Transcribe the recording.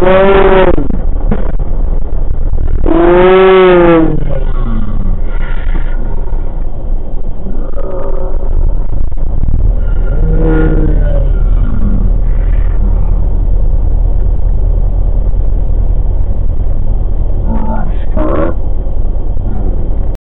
world